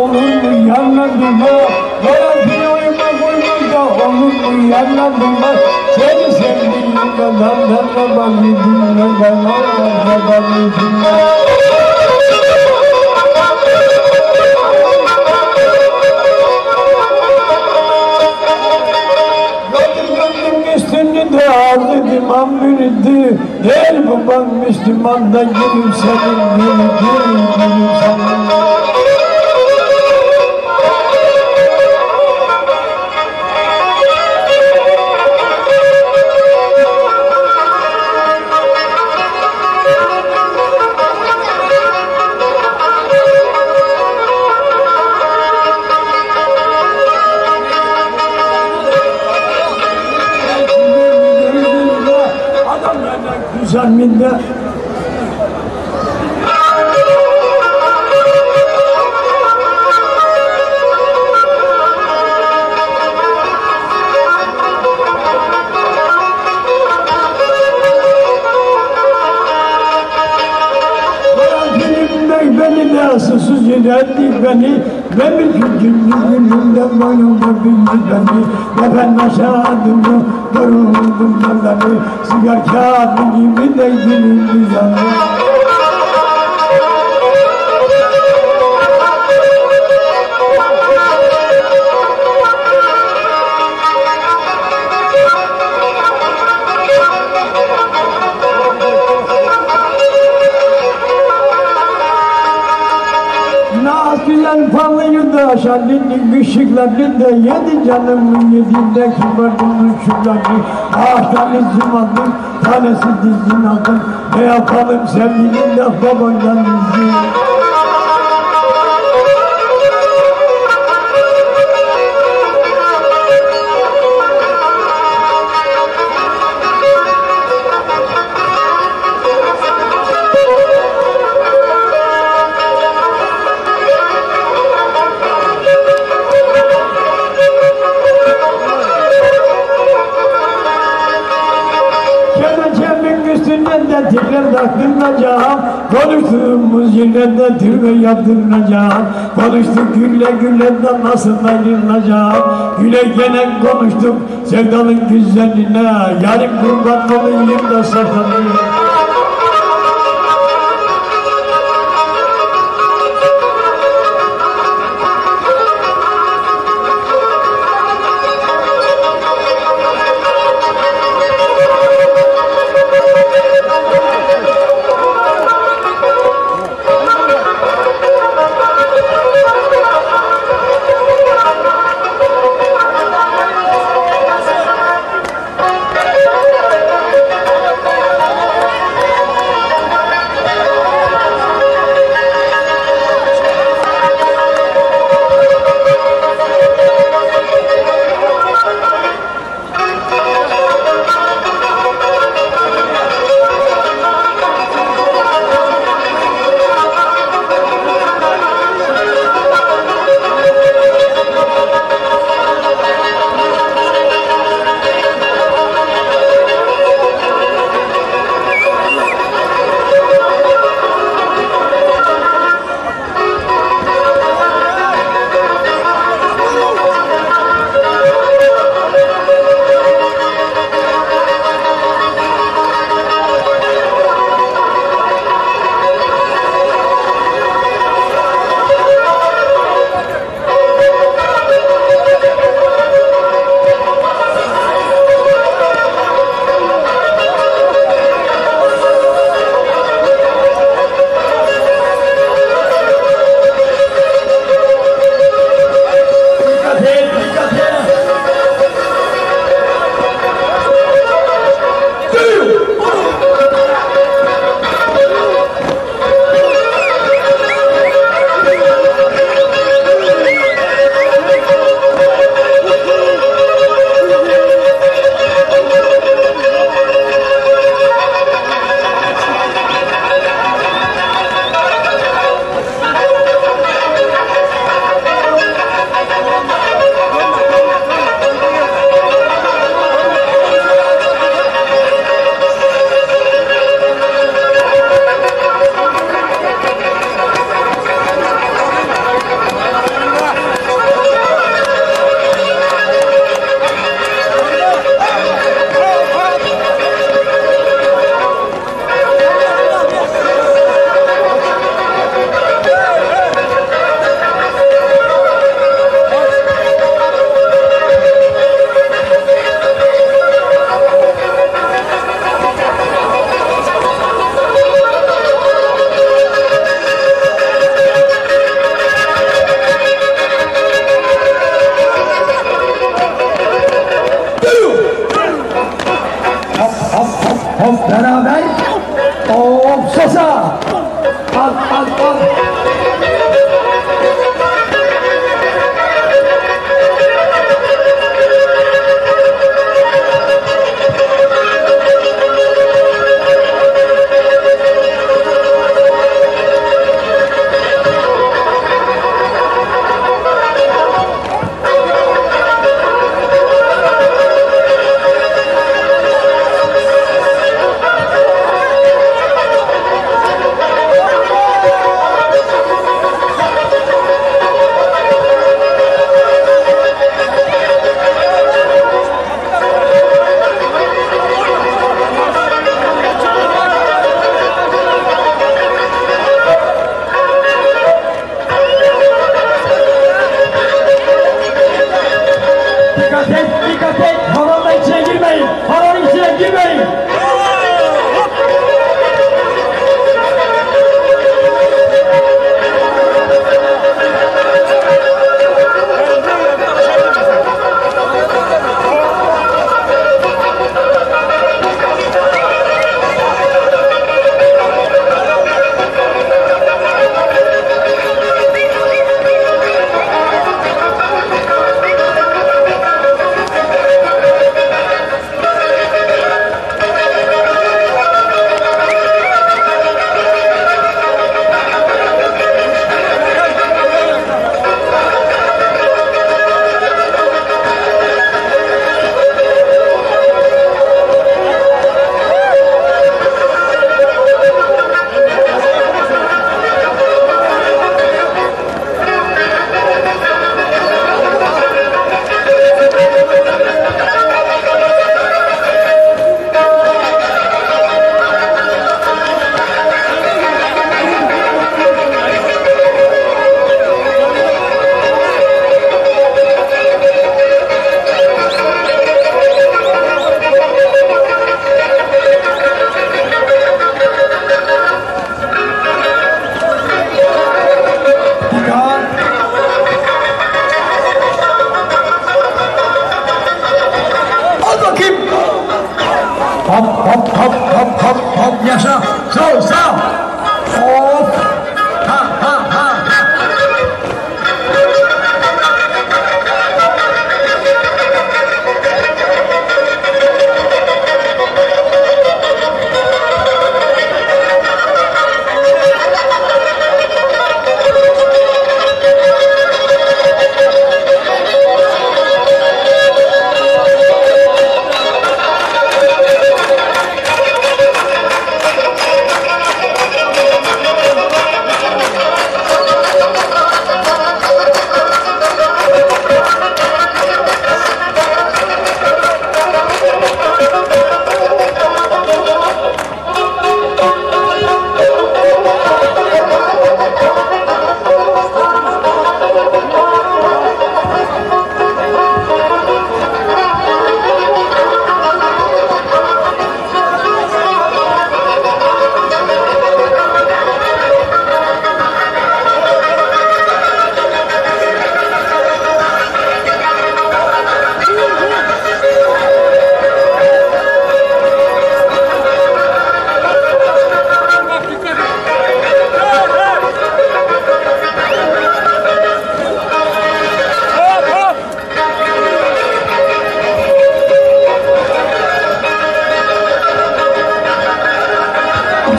olur mu yanladıma Karanfil uyuma uyuma olur mu yanladıma Seni sevdiğim kadar da baba gidin ne bana baba gidin üstünde ağzı imam bürüdü Değil babam Müslüman da gülüm senin gülüm gülüm gülüm senin in yenerdi beni Ne bir küçük günümde boyumda bildi beni. Ne ben aşağıdım Duruldum beni. Sigar kağıdı gibi de gülündü yanı şallinin ışıklarında Yedi canımın yediğinde kıvırdım ışıklarını Ah tanesi aldım, tanesi dizin aldım Ne yapalım sevgilim de babandan izin Konuştuğumuz yerden türbe yaptıracağım Konuştuk gülle gülleden nasıl ayrılacağım Güle gene konuştuk sevdanın güzelliğine. Yarın kurban olayım da saklanayım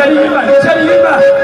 Shari Viva,